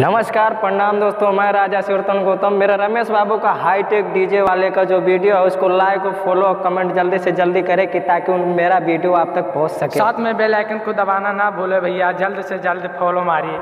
नमस्कार, प्रणाम दोस्तों, मैं राजा शिवरतन गौतम। मेरा रमेश बाबू का हाईटेक डीजे वाले का जो वीडियो है, उसको लाइक और फॉलो और कमेंट जल्दी से जल्दी करें कि ताकि उन मेरा वीडियो आप तक पहुँच सके। साथ में बेल आइकन को दबाना ना भूले भैया, जल्द से जल्द फॉलो मारिए।